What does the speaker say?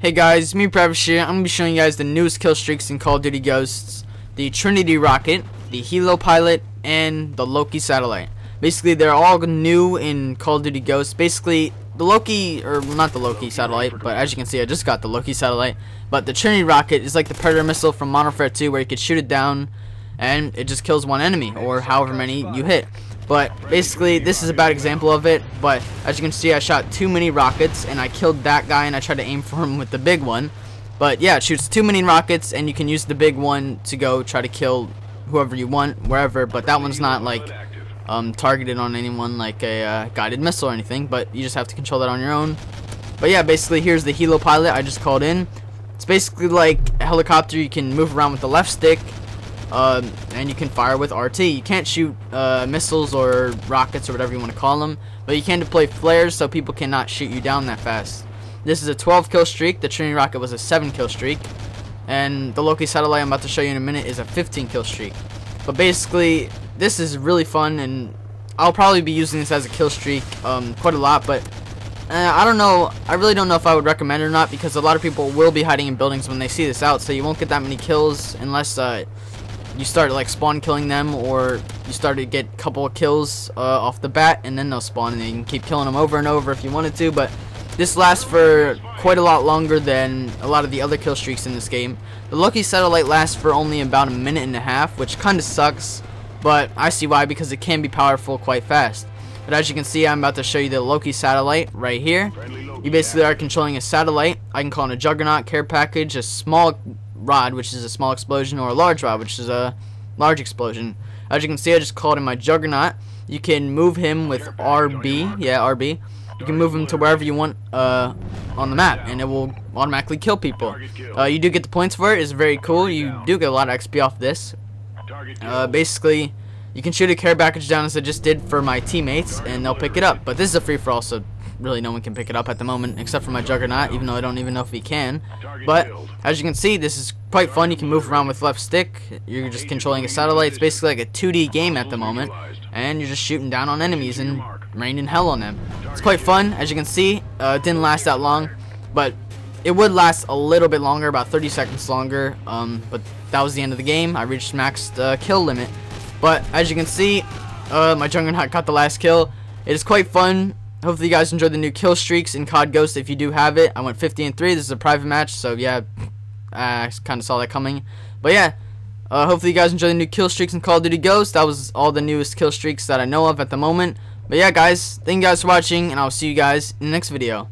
Hey guys, PureRedfish here. I'm going to be showing you guys the newest kill streaks in Call of Duty Ghosts. The Trinity Rocket, the Helo Pilot, and the Loki Satellite. Basically, they're all new in Call of Duty Ghosts. Basically, the Loki, or not the Loki Satellite, but as you can see, I just got the Loki Satellite. But the Trinity Rocket is like the Predator missile from Modern Warfare 2 where you could shoot it down and it just kills one enemy, or however many you hit. But basically, this is a bad example of it. But as you can see, I shot too many rockets, and I killed that guy, and I tried to aim for him with the big one. But yeah, it shoots too many rockets, and you can use the big one to go try to kill whoever you want, wherever. But that one's not like um, targeted on anyone like a uh, guided missile or anything. But you just have to control that on your own. But yeah, basically, here's the Helo pilot I just called in. It's basically like a helicopter. You can move around with the left stick, um, and you can fire with RT. You can't shoot uh, missiles or rockets or whatever you want to call them, but you can deploy flares so people cannot shoot you down that fast. This is a 12 kill streak. The Trinity rocket was a 7 kill streak, and the Loki satellite I'm about to show you in a minute is a 15 kill streak. But basically, this is really fun, and I'll probably be using this as a kill streak um, quite a lot, but uh, I don't know. I really don't know if I would recommend it or not because a lot of people will be hiding in buildings when they see this out, so you won't get that many kills unless uh, you start like spawn killing them or you start to get a couple of kills uh, off the bat and then they'll spawn and you can keep killing them over and over if you wanted to but this lasts for quite a lot longer than a lot of the other kill streaks in this game. The Loki Satellite lasts for only about a minute and a half which kinda sucks but I see why because it can be powerful quite fast. But as you can see I'm about to show you the Loki Satellite right here. You basically are controlling a satellite. I can call it a Juggernaut care package, a small rod, which is a small explosion, or a large rod, which is a large explosion. As you can see, I just called him my Juggernaut. You can move him with RB, yeah, RB. You can move him to wherever you want uh, on the map, and it will automatically kill people. Uh, you do get the points for it. It's very cool. You do get a lot of XP off this. Uh, basically, you can shoot a care package down as I just did for my teammates, and they'll pick it up. But this is a free-for-all, so really no one can pick it up at the moment except for my Juggernaut, even though I don't even know if he can. But as you can see, this is quite fun. You can move around with left stick. You're just controlling a satellite. It's basically like a 2D game at the moment, and you're just shooting down on enemies and raining hell on them. It's quite fun. As you can see, uh, it didn't last that long, but it would last a little bit longer, about 30 seconds longer. Um, but that was the end of the game. I reached max uh, kill limit. But as you can see, uh, my Juggernaut got the last kill. It is quite fun Hopefully you guys enjoyed the new kill streaks in COD Ghost if you do have it. I went 50 and 3. This is a private match, so yeah, I kind of saw that coming. But yeah, uh, hopefully you guys enjoyed the new kill streaks in Call of Duty Ghost. That was all the newest kill streaks that I know of at the moment. But yeah, guys, thank you guys for watching, and I'll see you guys in the next video.